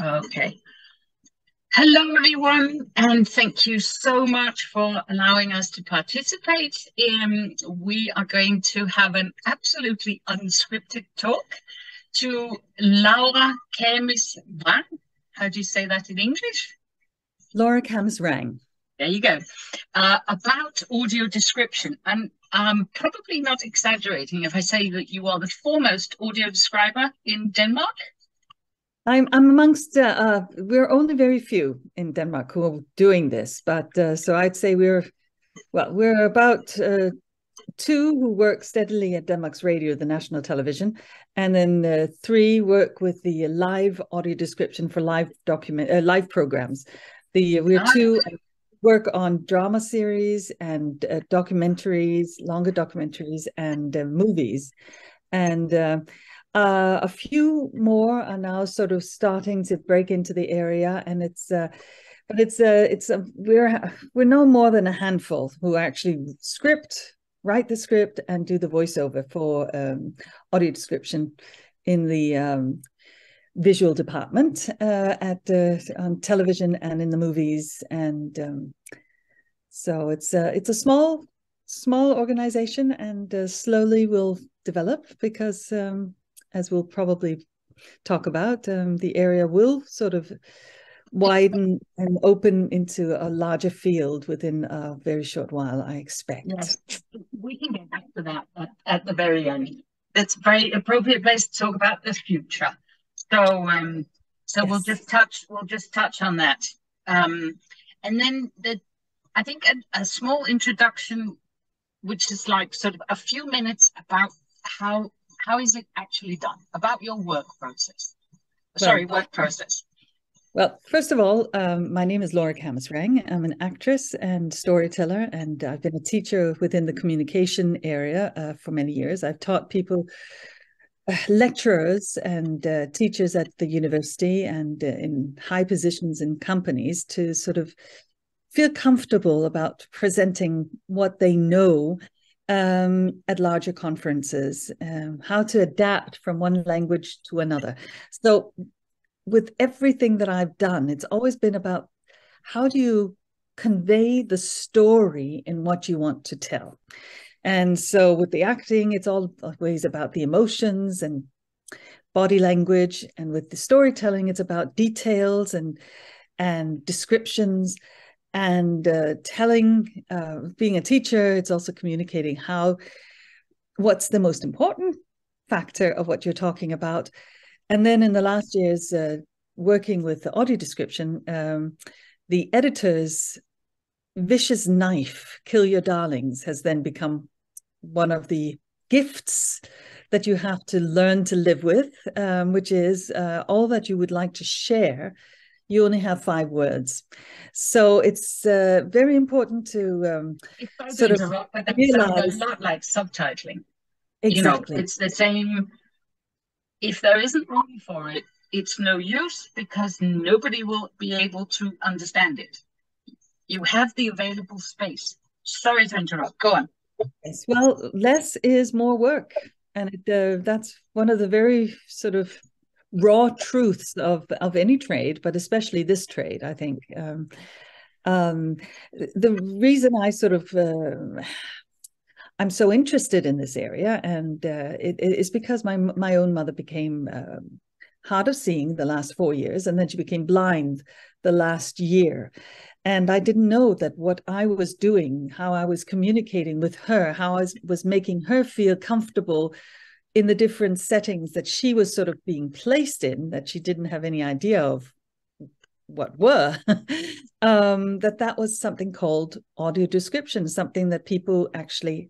Okay. Hello, everyone, and thank you so much for allowing us to participate. Um, we are going to have an absolutely unscripted talk to Laura Kamis Wang. How do you say that in English? Laura Kamis Wrang. There you go. Uh, about audio description. And I'm probably not exaggerating if I say that you are the foremost audio describer in Denmark. I'm I'm amongst uh, uh, we're only very few in Denmark who are doing this, but uh, so I'd say we're well we're about uh, two who work steadily at Denmark's radio, the national television, and then uh, three work with the live audio description for live document uh, live programs. The we're ah, two work on drama series and documentaries, longer documentaries, and movies, and uh, a few more are now sort of starting to break into the area, and it's uh, but it's uh, it's uh, we're we're no more than a handful who actually script, write the script, and do the voiceover for um, audio description in the um, visual department uh, at uh, on television and in the movies, and um, so it's uh, it's a small small organization, and uh, slowly will develop because um, as we'll probably talk about, um, the area will sort of widen and open into a larger field within a very short while, I expect. Yes, we can get back to that at, at the very end. It's a very appropriate place to talk about the future. So, um, so yes. we'll just touch we'll just touch on that, um, and then the I think a, a small introduction, which is like sort of a few minutes about how how is it actually done? About your work process. Sorry, work process. Well, first of all, um, my name is Laura Kamis-Wrang. I'm an actress and storyteller, and I've been a teacher within the communication area uh, for many years. I've taught people, uh, lecturers and uh, teachers at the university and uh, in high positions in companies to sort of feel comfortable about presenting what they know um, at larger conferences, um, how to adapt from one language to another. So, with everything that I've done, it's always been about how do you convey the story in what you want to tell. And so, with the acting, it's always about the emotions and body language, and with the storytelling, it's about details and and descriptions and uh, telling uh, being a teacher it's also communicating how what's the most important factor of what you're talking about. And then in the last years uh, working with the audio description um, the editor's vicious knife kill your darlings has then become one of the gifts that you have to learn to live with um, which is uh, all that you would like to share you only have five words. So it's uh, very important to um, sort of realize. not like subtitling. Exactly. You know, it's the same. If there isn't room for it, it's no use because nobody will be able to understand it. You have the available space. Sorry to interrupt. Go on. Yes. Well, less is more work. And it, uh, that's one of the very sort of raw truths of of any trade, but especially this trade. I think um, um, the reason I sort of uh, I'm so interested in this area, and uh, it, it is because my my own mother became um, hard of seeing the last four years, and then she became blind the last year. And I didn't know that what I was doing, how I was communicating with her, how I was making her feel comfortable in the different settings that she was sort of being placed in that she didn't have any idea of what were um, that that was something called audio description something that people actually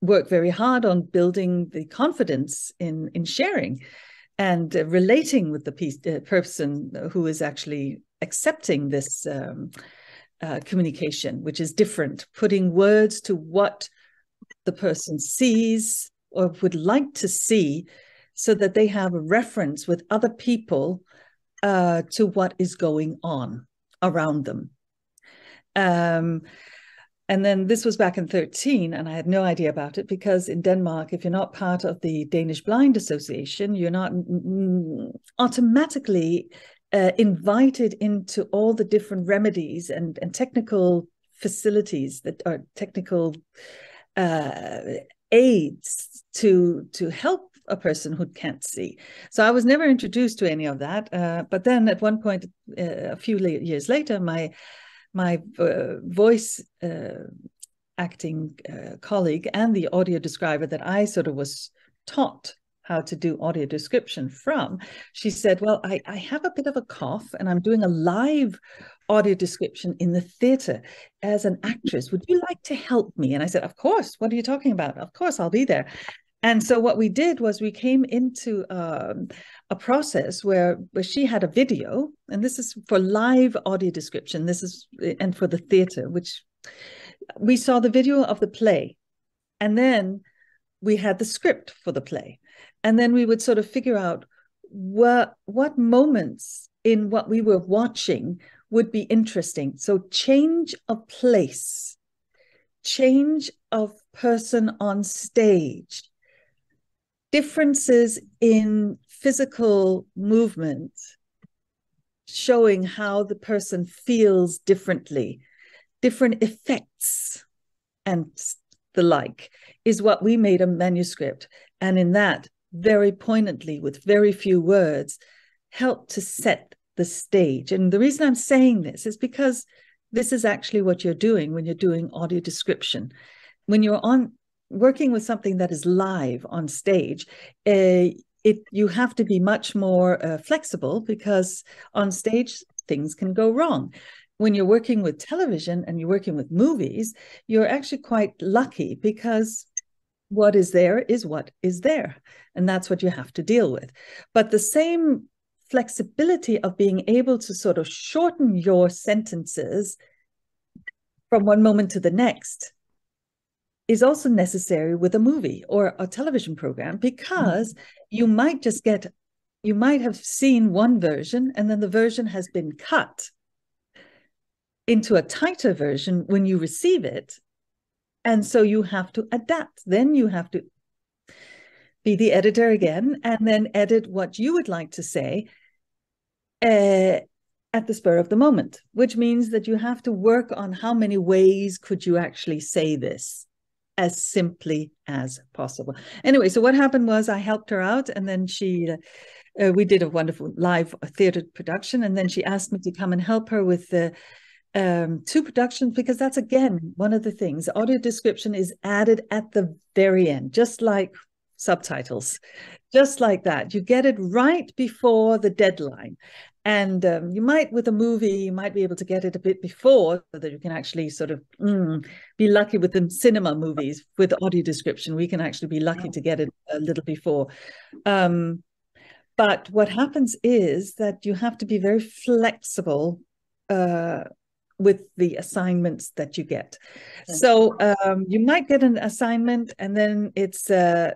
work very hard on building the confidence in in sharing and uh, relating with the piece, uh, person who is actually accepting this um, uh, communication which is different. Putting words to what the person sees or would like to see so that they have a reference with other people uh, to what is going on around them. Um, and then this was back in 13 and i had no idea about it because in denmark if you're not part of the danish blind association you're not automatically uh, invited into all the different remedies and, and technical facilities that are technical uh, aids to to help a person who can't see. So I was never introduced to any of that. Uh, but then at one point, uh, a few years later, my my uh, voice uh, acting uh, colleague and the audio describer that I sort of was taught how to do audio description from, she said, Well, I, I have a bit of a cough and I'm doing a live audio description in the theater as an actress. Would you like to help me? And I said, Of course. What are you talking about? Of course, I'll be there. And so what we did was we came into um, a process where, where she had a video, and this is for live audio description. This is and for the theater, which we saw the video of the play, and then we had the script for the play, and then we would sort of figure out what what moments in what we were watching would be interesting. So change of place, change of person on stage differences in physical movement showing how the person feels differently, different effects, and the like, is what we made a manuscript. And in that, very poignantly, with very few words, help to set the stage. And the reason I'm saying this is because this is actually what you're doing when you're doing audio description. When you're on working with something that is live on stage, uh, it you have to be much more uh, flexible because on stage things can go wrong. When you're working with television and you're working with movies, you're actually quite lucky because what is there is what is there, and that's what you have to deal with. But the same flexibility of being able to sort of shorten your sentences from one moment to the next is also necessary with a movie or a television program because mm-hmm. you might just get you might have seen one version and then the version has been cut into a tighter version when you receive it and so you have to adapt then you have to be the editor again and then edit what you would like to say uh, at the spur of the moment which means that you have to work on how many ways could you actually say this as simply as possible. Anyway, so what happened was I helped her out, and then she, uh, uh, we did a wonderful live theater production, and then she asked me to come and help her with the um, two productions because that's again one of the things. Audio description is added at the very end, just like subtitles, just like that. You get it right before the deadline. And um, you might, with a movie, you might be able to get it a bit before so that you can actually sort of mm, be lucky with the cinema movies with audio description. We can actually be lucky to get it a little before. Um, but what happens is that you have to be very flexible uh, with the assignments that you get. So um, you might get an assignment and then it's a,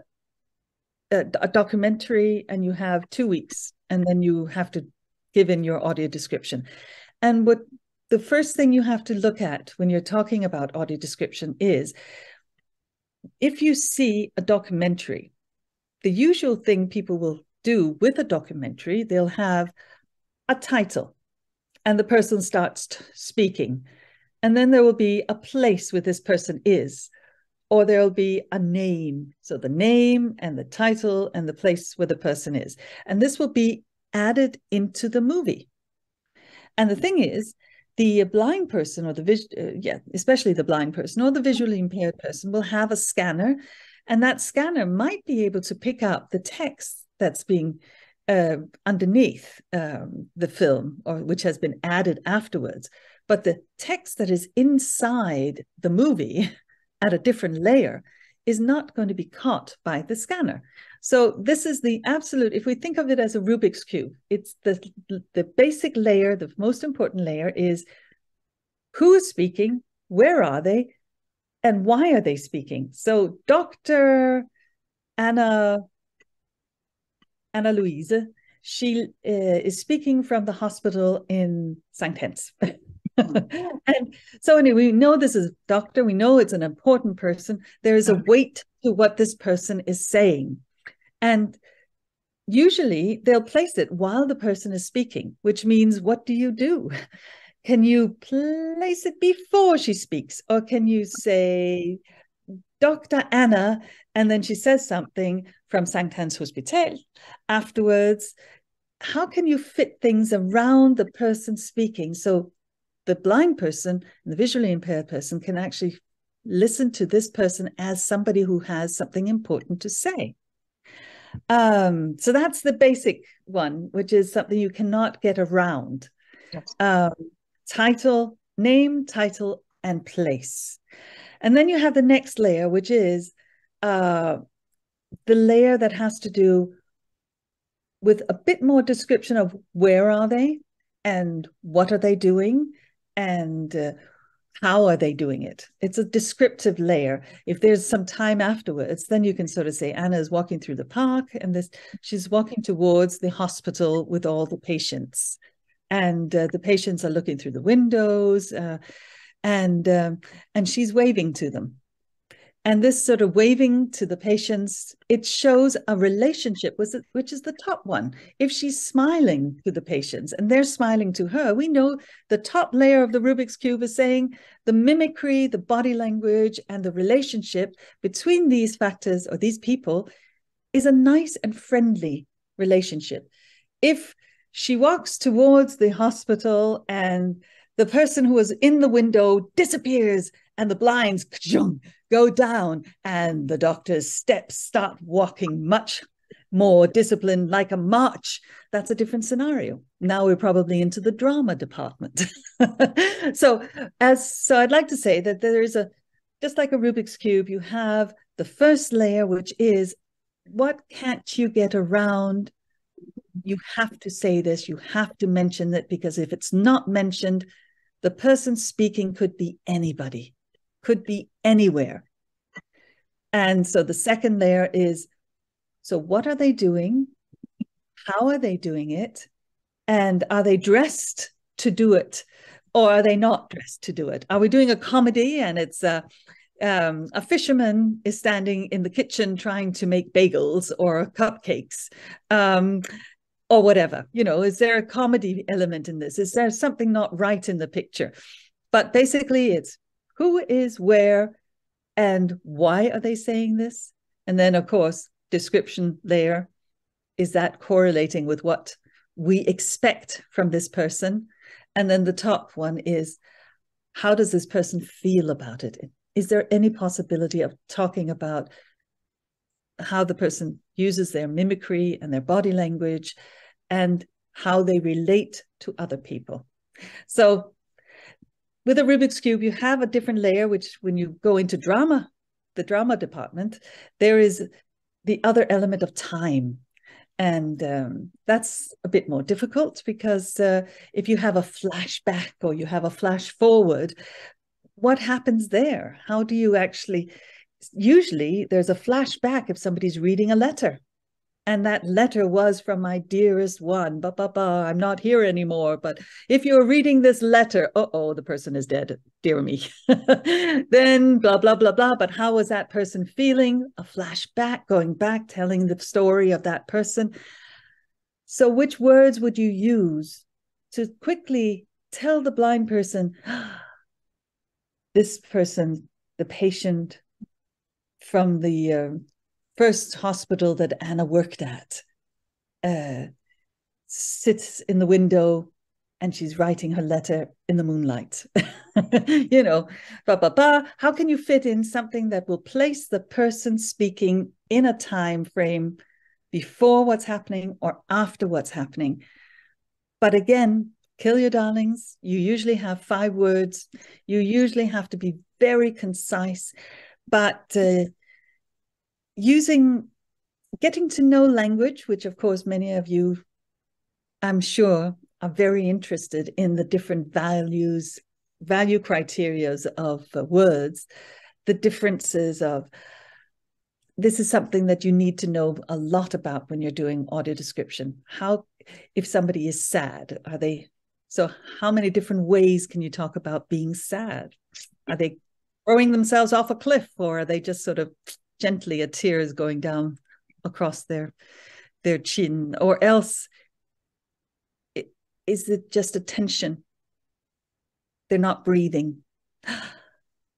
a, a documentary and you have two weeks and then you have to give in your audio description. And what the first thing you have to look at when you're talking about audio description is if you see a documentary, the usual thing people will do with a documentary, they'll have a title and the person starts speaking. And then there will be a place where this person is, or there'll be a name. So the name and the title and the place where the person is. And this will be added into the movie. And the thing is, the blind person or the vis- uh, yeah, especially the blind person or the visually impaired person will have a scanner, and that scanner might be able to pick up the text that's being uh, underneath um, the film or which has been added afterwards. But the text that is inside the movie at a different layer is not going to be caught by the scanner. So this is the absolute, if we think of it as a Rubik's Cube, it's the, the basic layer, the most important layer is who is speaking, where are they, and why are they speaking? So Dr. Anna, Anna Louise, she uh, is speaking from the hospital in St. Hans. and so anyway, we know this is a doctor. We know it's an important person. There is a weight to what this person is saying. And usually they'll place it while the person is speaking, which means what do you do? Can you place it before she speaks? Or can you say, Dr. Anna, and then she says something from St. Hans Hospital afterwards? How can you fit things around the person speaking so the blind person and the visually impaired person can actually listen to this person as somebody who has something important to say. Um, so that's the basic one, which is something you cannot get around. Yes. Um, title, name, title, and place. And then you have the next layer, which is uh, the layer that has to do with a bit more description of where are they and what are they doing and uh, how are they doing it? It's a descriptive layer. If there's some time afterwards, then you can sort of say Anna is walking through the park and this she's walking towards the hospital with all the patients. And uh, the patients are looking through the windows uh, and um, and she's waving to them and this sort of waving to the patients, it shows a relationship, which is the top one. If she's smiling to the patients and they're smiling to her, we know the top layer of the Rubik's Cube is saying the mimicry, the body language, and the relationship between these factors or these people is a nice and friendly relationship. If she walks towards the hospital and the person who was in the window disappears and the blinds go down and the doctor's steps start walking much more disciplined like a march. That's a different scenario. Now we're probably into the drama department. So as so i'd like to say that there is a just like a rubik's cube you have the first layer which is what can't you get around? You have to say this. You have to mention it because if it's not mentioned the person speaking could be anybody could be anywhere. And so the second layer is so what are they doing? How are they doing it? And are they dressed to do it? Or are they not dressed to do it? Are we doing a comedy and it's a, um, a fisherman is standing in the kitchen trying to make bagels or cupcakes? Um, or whatever you know is there a comedy element in this is there something not right in the picture but basically it's who is where and why are they saying this? And then, of course, description layer is that correlating with what we expect from this person? And then the top one is how does this person feel about it? Is there any possibility of talking about how the person uses their mimicry and their body language and how they relate to other people? So with a Rubik's Cube, you have a different layer, which when you go into drama, the drama department, there is the other element of time. And um, that's a bit more difficult because uh, if you have a flashback or you have a flash forward, what happens there? How do you actually? Usually there's a flashback if somebody's reading a letter and that letter was from my dearest one. Ba ba ba. I'm not here anymore. But if you're reading this letter, uh oh, the person is dead. Dear me. then blah blah blah blah. But how was that person feeling? A flashback, going back, telling the story of that person. So, which words would you use to quickly tell the blind person, this person, the patient from the uh, first hospital that Anna worked at uh, sits in the window and she's writing her letter in the moonlight. you know, ba ba ba. How can you fit in something that will place the person speaking in a time frame before what's happening or after what's happening? But again, kill your darlings. You usually have five words. You usually have to be very concise, but uh, using getting to know language, which of course many of you, I'm sure, are very interested in the different values, value criterias of words, the differences of. This is something that you need to know a lot about when you're doing audio description. How, if somebody is sad, are they So, how many different ways can you talk about being sad? Are they throwing themselves off a cliff, or are they just sort of gently a tear is going down across their their chin, or else is it just a tension? They're not breathing.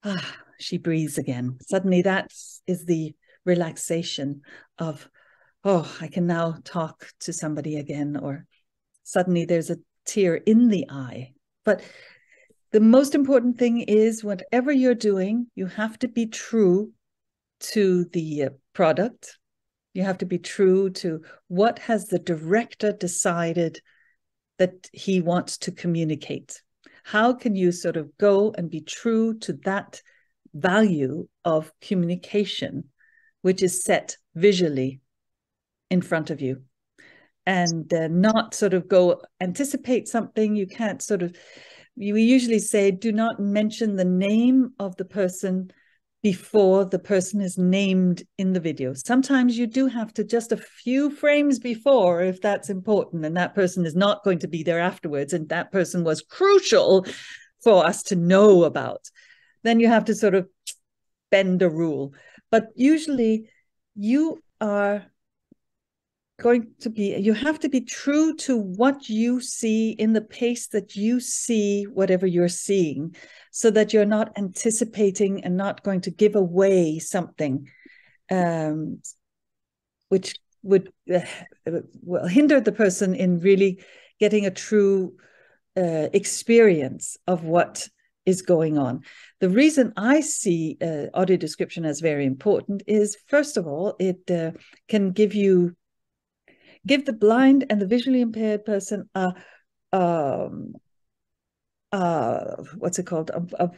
Ah, she breathes again. Suddenly, that is the relaxation of, oh, I can now talk to somebody again, or suddenly there's a tear in the eye. But the most important thing is whatever you're doing, you have to be true to the uh, product. You have to be true to what has the director decided that he wants to communicate. How can you sort of go and be true to that value of communication, which is set visually in front of you? And uh, not sort of go anticipate something. You can't sort of, we usually say, do not mention the name of the person before the person is named in the video. Sometimes you do have to just a few frames before if that's important and that person is not going to be there afterwards and that person was crucial for us to know about. Then you have to sort of bend a rule. But usually you are going to be you have to be true to what you see in the pace that you see whatever you're seeing so that you're not anticipating and not going to give away something um, which would uh, well hinder the person in really getting a true uh, experience of what is going on. The reason I see uh, audio description as very important is, first of all, it uh, can give you give the blind and the visually impaired person a um, what's it called? A, a,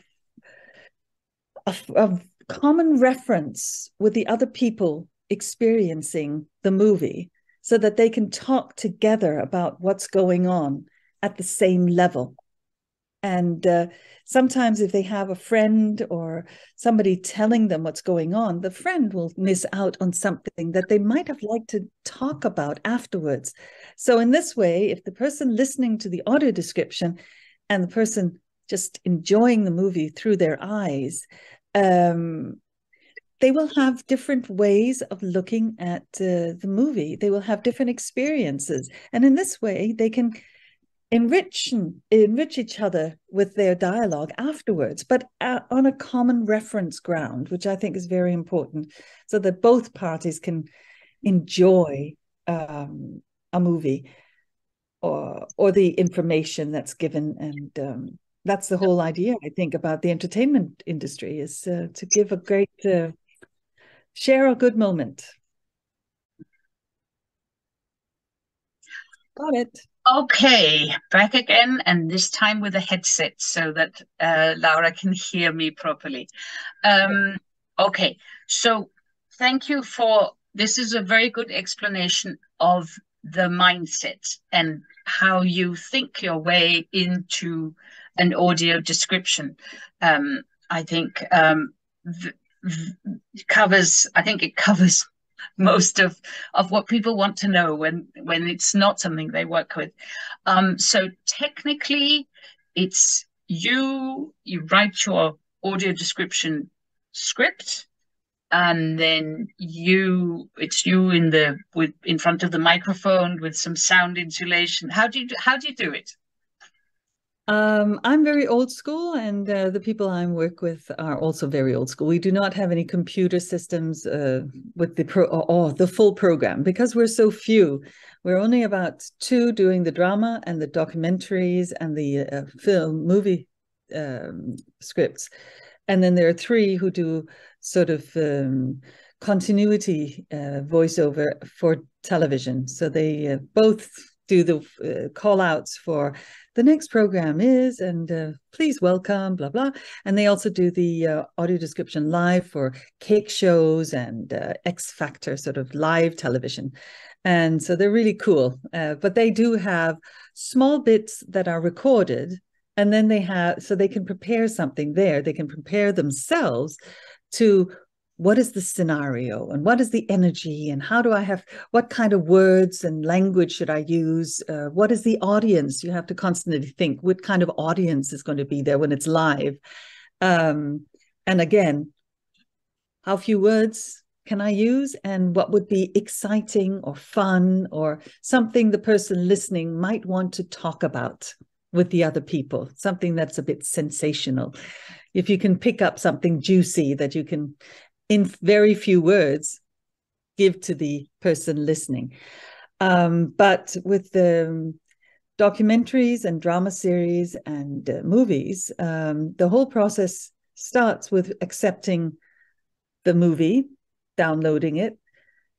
a, a common reference with the other people experiencing the movie so that they can talk together about what's going on at the same level and uh, sometimes, if they have a friend or somebody telling them what's going on, the friend will miss out on something that they might have liked to talk about afterwards. So, in this way, if the person listening to the audio description and the person just enjoying the movie through their eyes, um, they will have different ways of looking at uh, the movie. They will have different experiences. And in this way, they can enrich enrich each other with their dialogue afterwards but uh, on a common reference ground which i think is very important so that both parties can enjoy um, a movie or or the information that's given and um, that's the whole idea i think about the entertainment industry is uh, to give a great uh, share a good moment. Got it Okay, back again, and this time with a headset so that uh, Laura can hear me properly. Um, okay, so thank you for this is a very good explanation of the mindset and how you think your way into an audio description. Um, I think um, covers. I think it covers most of of what people want to know when when it's not something they work with. Um, so technically, it's you you write your audio description script and then you it's you in the with in front of the microphone with some sound insulation how do you how do you do it um, I'm very old school, and uh, the people I work with are also very old school. We do not have any computer systems uh, with the pro or, the full program because we're so few. We're only about two doing the drama and the documentaries and the uh, film movie um, scripts, and then there are three who do sort of um, continuity uh, voiceover for television. So they uh, both do the uh, call outs for the next program is, and uh, please welcome, blah, blah. And they also do the uh, audio description live for cake shows and uh, X Factor sort of live television. And so they're really cool. Uh, but they do have small bits that are recorded. And then they have, so they can prepare something there. They can prepare themselves to what is the scenario and what is the energy and how do I have what kind of words and language should I use? Uh, what is the audience? You have to constantly think what kind of audience is going to be there when it's live. Um, and again, how few words can I use and what would be exciting or fun or something the person listening might want to talk about with the other people, something that's a bit sensational. If you can pick up something juicy that you can in very few words give to the person listening. Um, but with the documentaries and drama series and uh, movies, um, the whole process starts with accepting the movie, downloading it,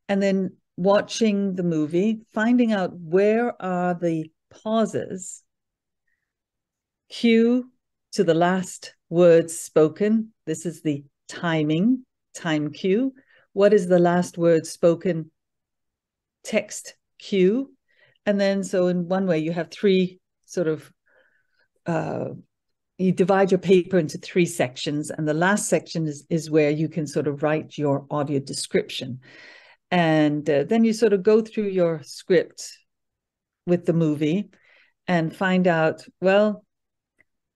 and then watching the movie, finding out where are the pauses, cue to the last words spoken. This is the timing time cue. What is the last word spoken text cue? And then, so in one way, you have three sort of, uh, you divide your paper into three sections. And the last section is, is where you can sort of write your audio description. And uh, then you sort of go through your script with the movie and find out, well,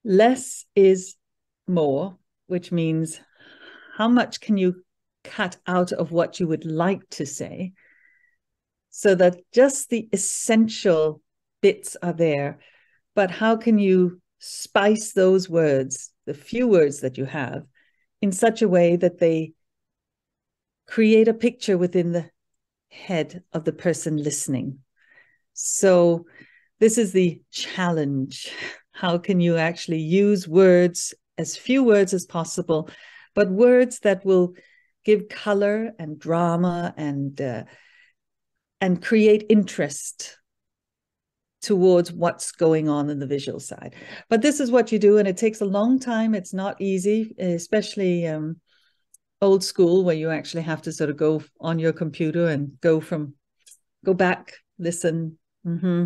less is more, which means how much can you cut out of what you would like to say so that just the essential bits are there? But how can you spice those words the few words that you have in such a way that they create a picture within the head of the person listening? So this is the challenge. How can you actually use words as few words as possible but words that will give color and drama and uh, and create interest towards what's going on in the visual side. But this is what you do, and it takes a long time. It's not easy, especially um, old school, where you actually have to sort of go on your computer and go from go back, listen. Mm-hmm.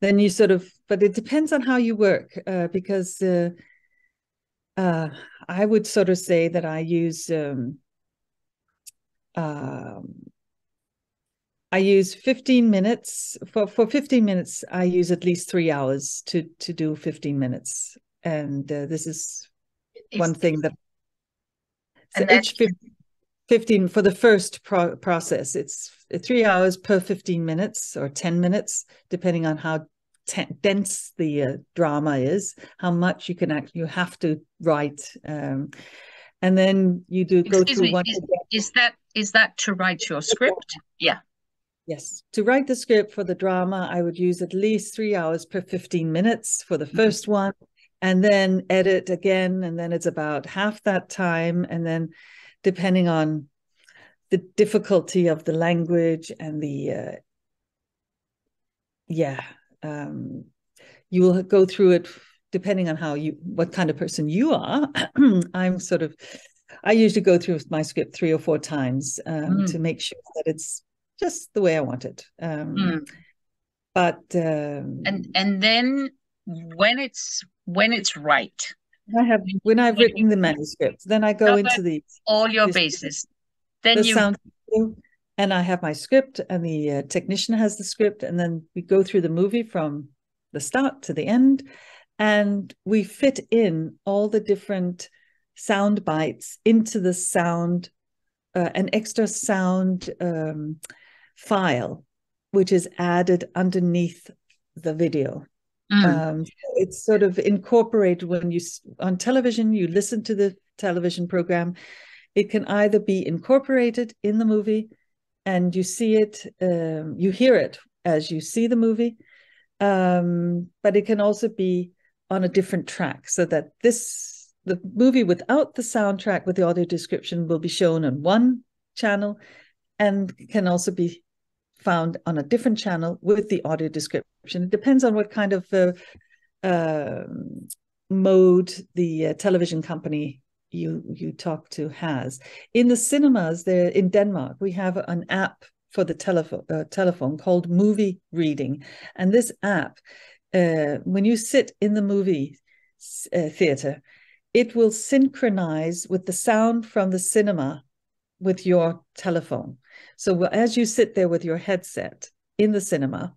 Then you sort of, but it depends on how you work, uh, because uh, uh, I would sort of say that I use um, um, I use 15 minutes for for 15 minutes. I use at least three hours to to do 15 minutes, and uh, this is one thing that so each 15 for the first pro process. It's three hours per 15 minutes or 10 minutes, depending on how dense the uh, drama is, how much you can actually you have to write. Um, and then you do go Excuse through me, one. Is, is, that is that to write your script? Yeah. Yes, to write the script for the drama, I would use at least three hours per fifteen minutes for the 1st mm-hmm. one, and then edit again, and then it's about half that time, and then depending on the difficulty of the language and the uh, yeah um, you will go through it depending on how you what kind of person you are i'm sort of i usually go through my script three or four times um, mm. to make sure that it's just the way i want it um, mm. but um, and and then when it's when it's right i have when i've written the manuscript then i go into the all your bases then the you sound and i have my script and the uh, technician has the script and then we go through the movie from the start to the end and we fit in all the different sound bites into the sound uh, an extra sound um, file which is added underneath the video mm. um, it's sort of incorporated when you on television you listen to the television program it can either be incorporated in the movie and you see it um, you hear it as you see the movie um, but it can also be on a different track so that this the movie without the soundtrack with the audio description will be shown on one channel and can also be found on a different channel with the audio description. It depends on what kind of uh, uh, mode the uh, television company you you talk to has in the cinemas there in denmark we have an app for the telephone uh, telephone called movie reading and this app uh, when you sit in the movie uh, theater, it will synchronize with the sound from the cinema with your telephone. So as you sit there with your headset in the cinema,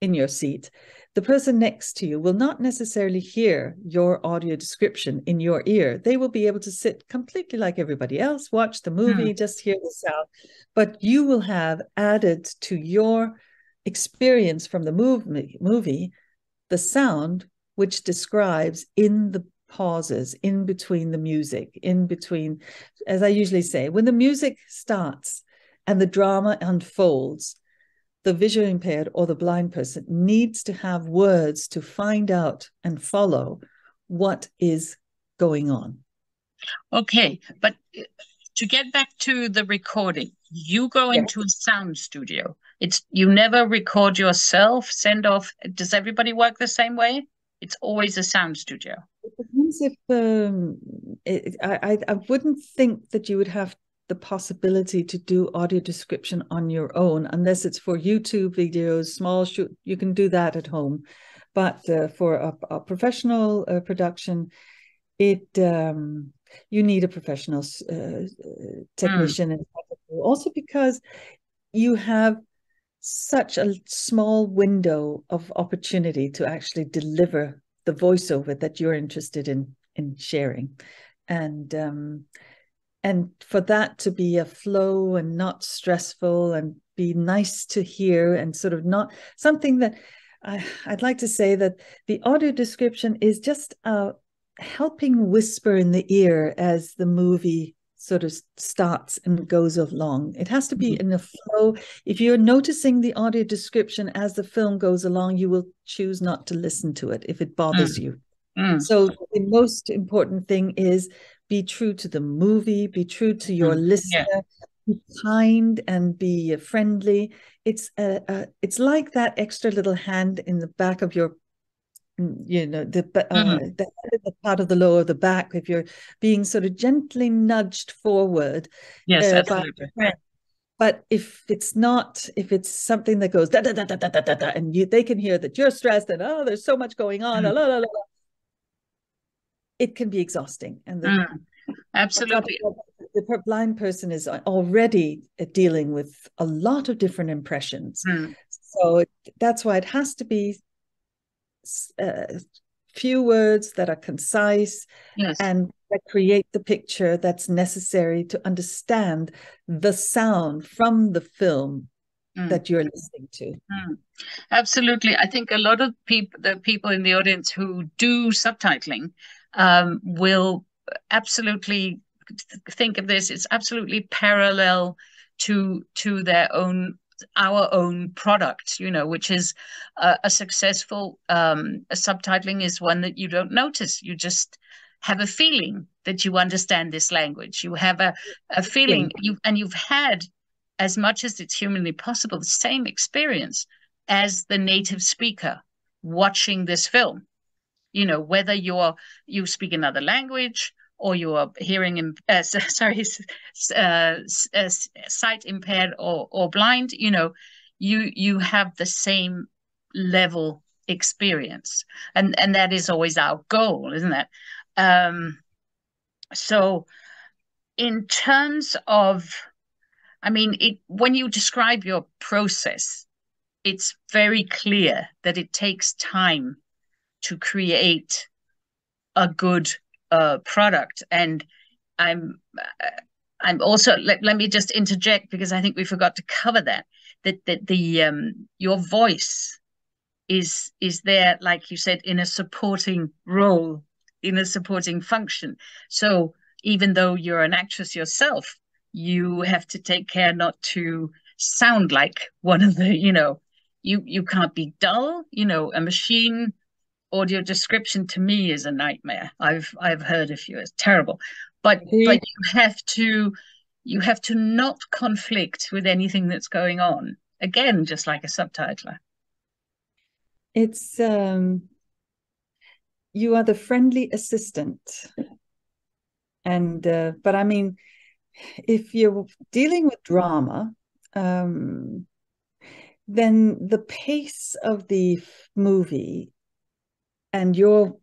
in your seat, the person next to you will not necessarily hear your audio description in your ear. They will be able to sit completely like everybody else, watch the movie, mm. just hear the sound, but you will have added to your experience from the movie, movie the sound which describes in the pauses in between the music, in between, as I usually say, when the music starts and the drama unfolds, the visually impaired or the blind person needs to have words to find out and follow what is going on. Okay, but uh, to get back to the recording, you go into a sound studio. It's you never record yourself, send off. Does everybody work the same way? It's always a sound studio. It depends if um, it, I I wouldn't think that you would have the possibility to do audio description on your own unless it's for YouTube videos, small shoot. You can do that at home, but uh, for a, a professional uh, production, it um, you need a professional uh, technician, mm. also because you have such a small window of opportunity to actually deliver the voiceover that you're interested in in sharing and um, and for that to be a flow and not stressful and be nice to hear and sort of not something that I, would like to say that the audio description is just a helping whisper in the ear as the movie sort of starts and goes along. It has to be mm-hmm. in a flow. If you're noticing the audio description as the film goes along, you will choose not to listen to it if it bothers mm. you. Mm. So the most important thing is be true to the movie, be true to your mm, listener, yeah. be kind and be friendly. It's a, a, it's like that extra little hand in the back of your mm, you know the uh, mm-hmm. the, the part of the lower of the back if you're being sort of gently nudged forward yes uh, absolutely but if it's not if it's something that goes da da da da da da da and you they can hear that you're stressed and oh there's so much going on mm-hmm. la, la, la, it can be exhausting. And the, mm, absolutely. The blind person is already dealing with a lot of different impressions. Mm. So that's why it has to be uh, few words that are concise yes. and that create the picture that's necessary to understand the sound from the film Mm. that you're listening to. Mm. Absolutely. I think a lot of people, the people in the audience who do subtitling, um, will absolutely think of this. It's absolutely parallel to to their own our own product, you know, which is a, a successful um, a subtitling is one that you don't notice. You just have a feeling that you understand this language. You have a, a feeling you and you've had as much as it's humanly possible the same experience as the native speaker watching this film you know whether you're you speak another language or you are hearing in, uh, sorry uh, uh, sight impaired or or blind you know you you have the same level experience. And and that is always our goal isn't it? Um so in terms of i mean it when you describe your process it's very clear that it takes time to create a good uh, product. And I'm uh, I'm also let, let me just interject because I think we forgot to cover that that that the um, your voice is is there like you said in a supporting role in a supporting function. So even though you're an actress yourself, you have to take care not to sound like one of the you know you you can't be dull you know a machine audio description to me is a nightmare. I've I've heard a few. It's terrible, but but you have to you have to not conflict with anything that's going on. Again, just like a subtitler. It's um you are the friendly assistant. And uh, but I mean if you're dealing with drama, um, then the pace of the movie and your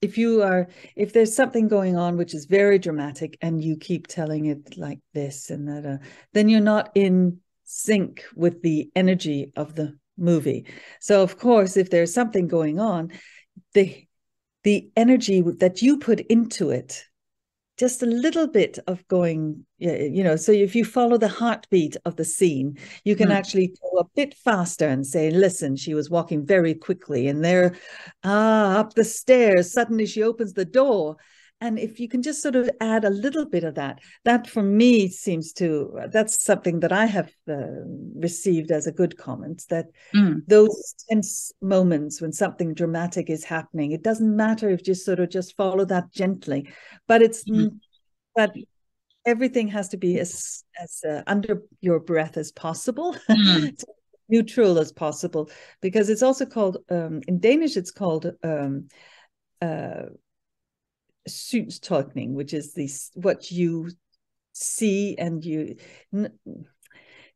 if you are if there's something going on which is very dramatic and you keep telling it like this and that uh, then you're not in sync with the energy of the movie. So of course if there's something going on the the energy that you put into it just a little bit of going you know so if you follow the heartbeat of the scene you can mm. actually go a bit faster and say listen she was walking very quickly and there ah up the stairs suddenly she opens the door and if you can just sort of add a little bit of that that for me seems to that's something that i have uh, received as a good comment that mm. those tense moments when something dramatic is happening it doesn't matter if you sort of just follow that gently but it's mm. but everything has to be as as uh, under your breath as possible mm. neutral as possible because it's also called um, in danish it's called um, uh, synstolkning, which is this what you see and you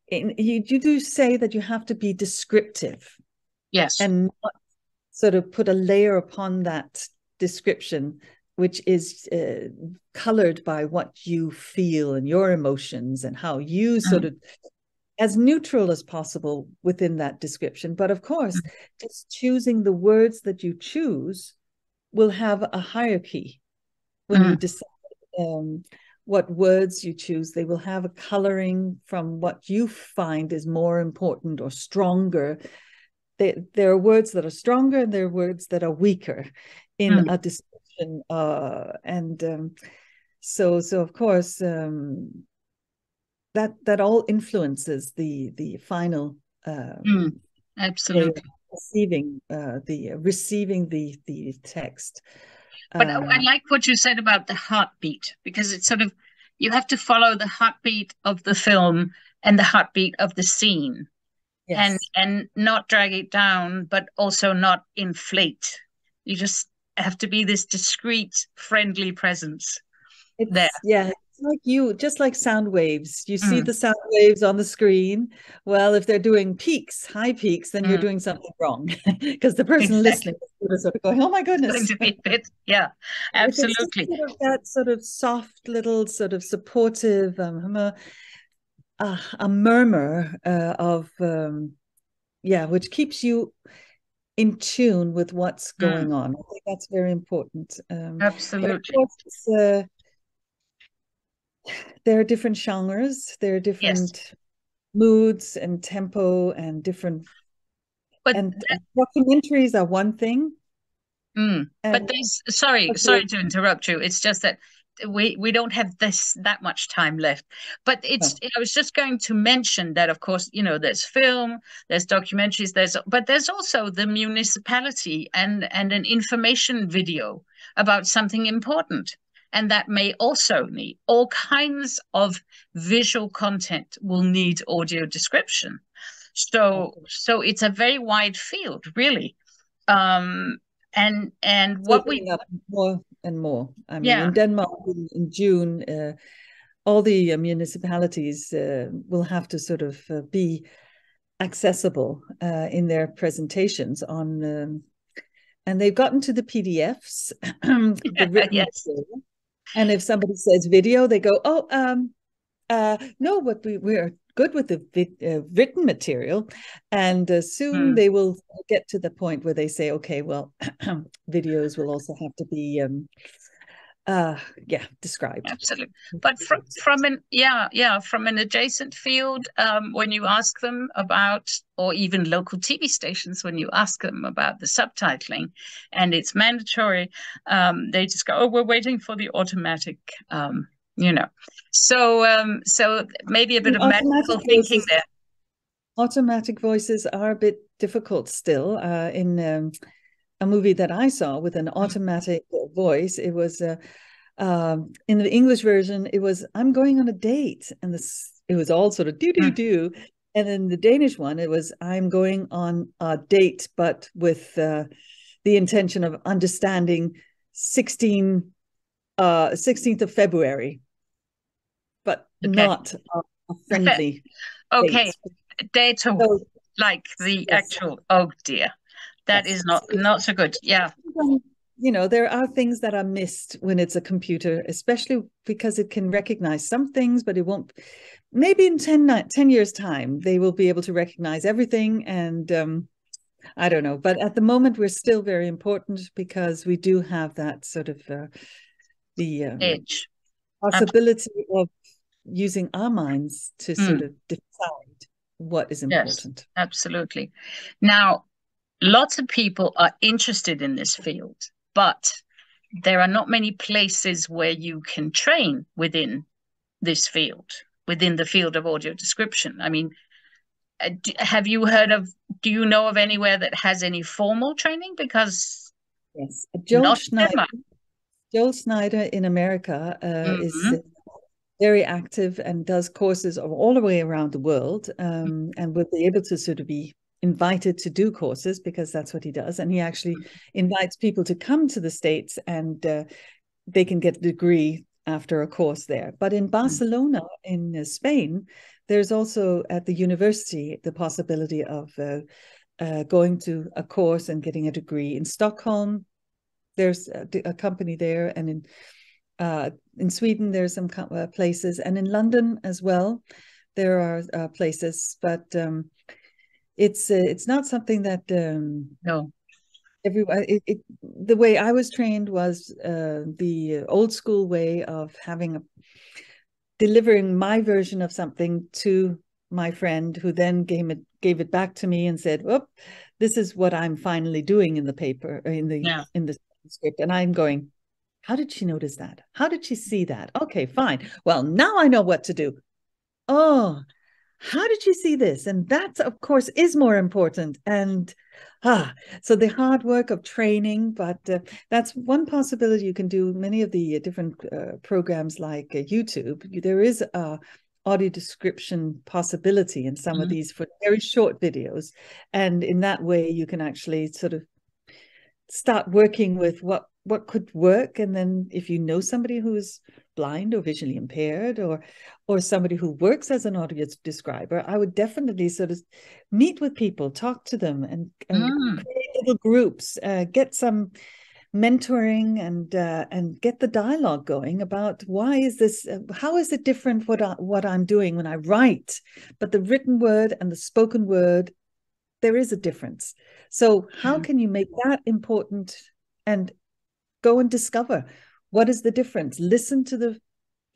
in, you, you do say that you have to be descriptive yes and sort of put a layer upon that description which is uh, colored by what you feel and your emotions and how you sort mm. of as neutral as possible within that description but of course mm. just choosing the words that you choose will have a hierarchy when mm. you decide um, what words you choose, they will have a coloring from what you find is more important or stronger. They, there are words that are stronger and there are words that are weaker in mm. a description. Uh, and um, so, so of course, um, that that all influences the the final um, mm. absolutely receiving uh, the receiving the the text. But um, I like what you said about the heartbeat because it's sort of you have to follow the heartbeat of the film and the heartbeat of the scene. Yes. And and not drag it down, but also not inflate. You just have to be this discreet, friendly presence it's, there. Yeah, like you just like sound waves you see mm. the sound waves on the screen well if they're doing peaks high peaks then mm. you're doing something wrong because the person exactly. listening is sort of going oh my goodness yeah absolutely sort of that sort of soft little sort of supportive um, a, a, a murmur uh, of um, yeah which keeps you in tune with what's mm. going mm. on i think that's very important um, absolutely there are different genres there are different yes. moods and tempo and different but and that, documentaries are one thing mm, but there's sorry okay. sorry to interrupt you it's just that we we don't have this that much time left but it's oh. i was just going to mention that of course you know there's film there's documentaries there's but there's also the municipality and and an information video about something important and that may also need all kinds of visual content will need audio description. So so it's a very wide field really. Um and and what we more and more. I mean yeah. in denmark in, in june uh, all the uh, municipalities uh, will have to sort of uh, be accessible uh, in their presentations on um, and they've gotten to the pdfs the yes. And if somebody says video, they go, "Oh, um, uh, no, but we we're good with the vid, uh, written material." And uh, soon hmm. they will get to the point where they say, "Okay, well, videos will also have to be." Um, uh yeah described. Absolutely. But from from an yeah yeah from an adjacent field um when you ask them about or even local tv stations when you ask them about the subtitling and it's mandatory um they just go oh we're waiting for the automatic um you know. So um so maybe a bit of medical thinking there. Automatic voices are a bit difficult still uh in um a movie that I saw with an mm. automatic voice. It was uh, um, in the English version. It was I'm going on a date, and this it was all sort of do do do. And then the Danish one, it was I'm going on a date, but with uh, the intention of understanding 16 uh 16th of February, but okay. not a, a friendly. okay, date. so, like the yes. actual. Oh dear that is not not so good yeah you know, there are things that are missed when it's a computer, especially because it can recognize some things, but it won't. Maybe in 10, 10 years' time, they will be able to recognize everything. And um, I don't know. But at the moment, we're still very important because we do have that sort of uh, the um, edge possibility Absolutely. of using our minds to mm. sort of decide what is important. Yes, absolutely. Now, lots of people are interested in this field but there are not many places where you can train within this field, within the field of audio description. I mean, uh, have you heard of, do you know of anywhere that has any formal training? Because yes, Joel Snyder, Joel Snyder in America uh, mm-hmm. is very active and does courses all the way around the world um, and would be able to sort of be invited to do courses because that's what he does and he actually mm-hmm. invites people to come to the states and uh, they can get a degree after a course there but in mm. barcelona in uh, spain there's also at the university the possibility of uh, uh going to a course and getting a degree in stockholm there's a, a company there and in uh, in sweden there's some uh, places and in london as well there are places but um, it's uh, it's not something that um, no. everyone it, it, the way i was trained was uh, the old school way of having a delivering my version of something to my friend who then gave it gave it back to me and said "Whoop, this is what i'm finally doing in the paper uh, in the yeah. in the script. And i'm going how did she notice that? How did she see that? Okay fine. Well now i know what to do. Oh how did you see this? And that of course is more important. And ah so the hard work of training but uh, that's one possibility you can do many of the uh, different uh, programs like uh, youtube. There is a audio description possibility in some mm-hmm. of these for very short videos. And in that way you can actually sort of start working with what what could work and then if you know somebody who's blind or visually impaired or or somebody who works as an audio describer i would definitely sort of meet with people talk to them and, and mm. create little groups uh, get some mentoring and uh, and get the dialogue going about why is this uh, how is it different what I, what I'm doing when I write but the written word and the spoken word there is a difference so how mm. can you make that important and go and discover what is the difference listen to the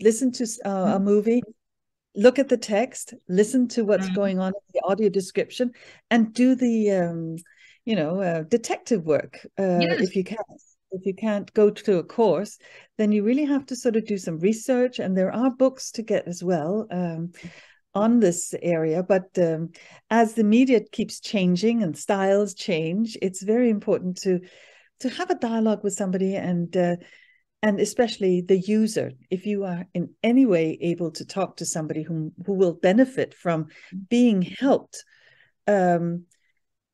listen to uh, mm-hmm. a movie look at the text listen to what's mm-hmm. going on in the audio description and do the um, you know uh, detective work uh, yes. if you can if you can't go to a course then you really have to sort of do some research and there are books to get as well um, on this area but um, as the media keeps changing and styles change it's very important to to have a dialogue with somebody and uh, and especially the user if you are in any way able to talk to somebody who, who will benefit from being helped um,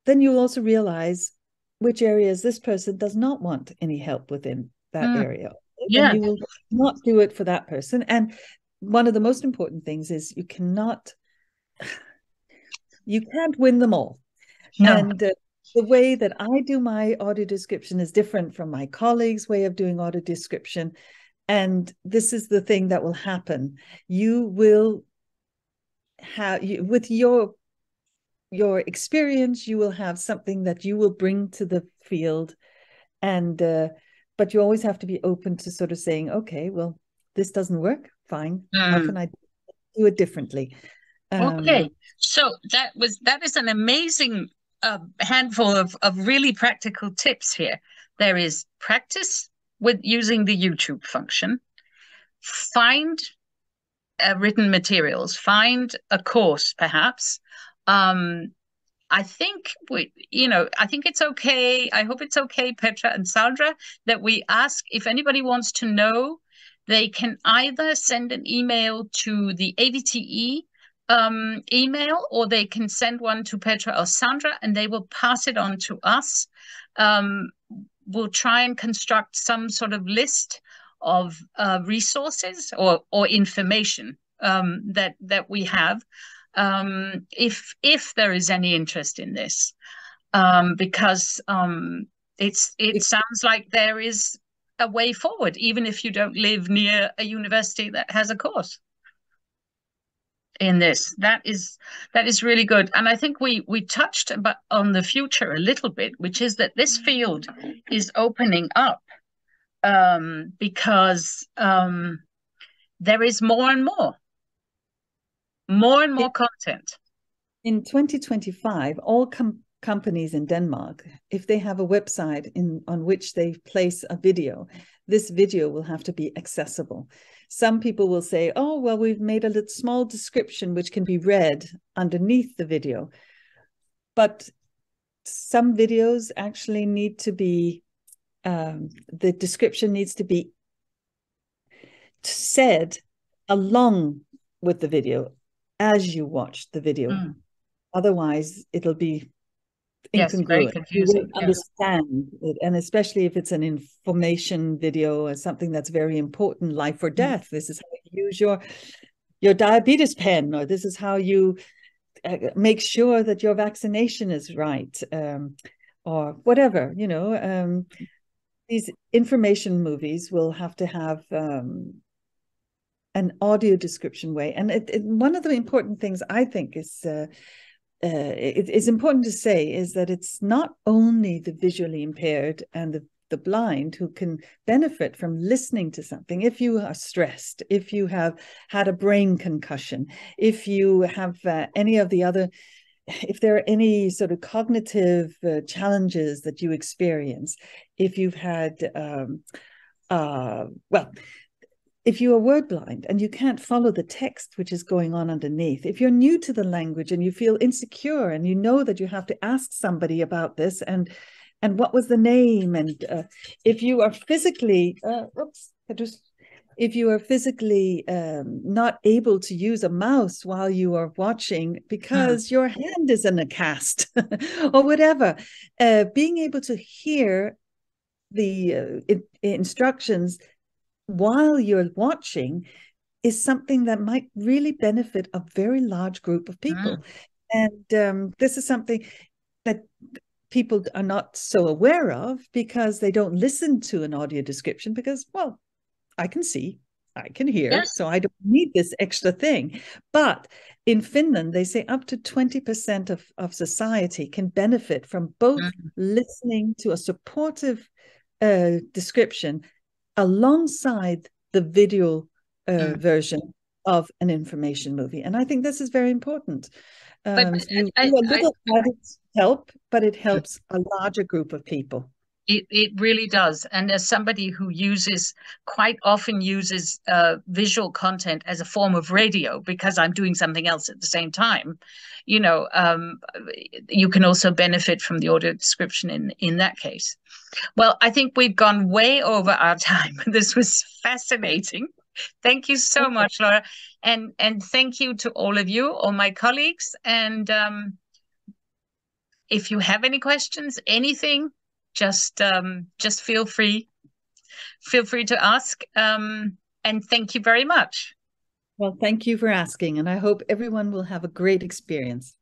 then you'll also realize which areas this person does not want any help within that mm. area. Yeah. and you will not do it for that person. And one of the most important things is you cannot you can't win them all. No. and uh, the way that I do my audio description is different from my colleagues' way of doing audio description. And this is the thing that will happen. You will have you, with your your experience, you will have something that you will bring to the field. And uh, but you always have to be open to sort of saying, okay, well, this doesn't work. Fine. Mm. How can I do it differently? Um, okay, so that was that is an amazing a handful of, of really practical tips here. There is practice with using the YouTube function, find uh, written materials, find a course perhaps. Um, I think we, you know, I think it's okay. I hope it's okay, Petra and Sandra, that we ask if anybody wants to know, they can either send an email to the AVTE um, email or they can send one to Petra or Sandra and they will pass it on to us. Um, we'll try and construct some sort of list of uh, resources or, or information um, that, that we have um, if, if there is any interest in this. Um, because um, it's it sounds like there is a way forward, even if you don't live near a university that has a course in this. That is that is really good. And I think we we touched about on the future a little bit, which is that this field is opening up um, because um, there is more and more, more and more content. In 2025, all com companies in Denmark, if they have a website in on which they place a video, this video will have to be accessible. Some people will say, oh, well, we've made a little small description which can be read underneath the video. But some videos actually need to be, um, the description needs to be said along with the video as you watch the video. Mm. Otherwise, it'll be incongruent. Yes, you won't yeah. understand it, and especially if it's an information video or something that's very important, life or mm. death. Mm. This is how you use your your diabetes pen, or this is how you uh, make sure that your vaccination is right, um, or whatever. You know, um, these information movies will have to have um, an audio description way, and it, it, one of the important things I think is. Uh, it is important to say is that it's not only the visually impaired and the, the blind who can benefit from listening to something. If you are stressed, if you have had a brain concussion, if you have uh, any of the other, if there are any sort of cognitive uh, challenges that you experience, if you've had, um, uh, well, if you are word blind and you can't follow the text which is going on underneath, if you're new to the language and you feel insecure and you know that you have to ask somebody about this and and what was the name and uh, if you are physically uh, oops, I just if you are physically um, not able to use a mouse while you are watching because your hand is in a cast or whatever, uh, being able to hear the uh, instructions while you're watching is something that might really benefit a very large group of people. Mm. And um, this is something that people are not so aware of because they don't listen to an audio description because, well, I can see, I can hear, yes. so I don't need this extra thing. But in Finland, they say up to 20% of, of society can benefit from both mm. listening to a supportive uh, description alongside the video uh, mm. version of an information movie. And I think this is very important. Um, but so I, I, a little I, help, but it helps a larger group of people. It, it really does. And as somebody who uses, quite often uses uh, visual content as a form of radio because I'm doing something else at the same time, you know, um, you can also benefit from the audio description in, in that case. Well, I think we've gone way over our time. This was fascinating. Thank you so much, Laura. And, and thank you to all of you, all my colleagues. And um, if you have any questions, anything, just um, just feel free feel free to ask um, and thank you very much. Well thank you for asking and i hope everyone will have a great experience